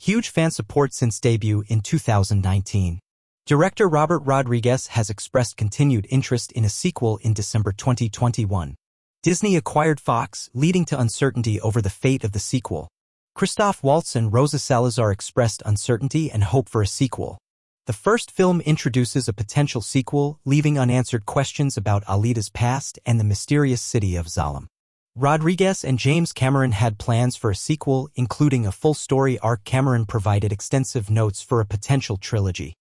Huge fan support since debut in 2019. Director Robert Rodriguez has expressed continued interest in a sequel in December 2021. Disney acquired Fox, leading to uncertainty over the fate of the sequel. Christoph Waltz and Rosa Salazar expressed uncertainty and hope for a sequel. The first film introduces a potential sequel, leaving unanswered questions about Alita's past and the mysterious city of Zalem. Rodriguez and James Cameron had plans for a sequel, including a full story arc. Cameron provided extensive notes for a potential trilogy.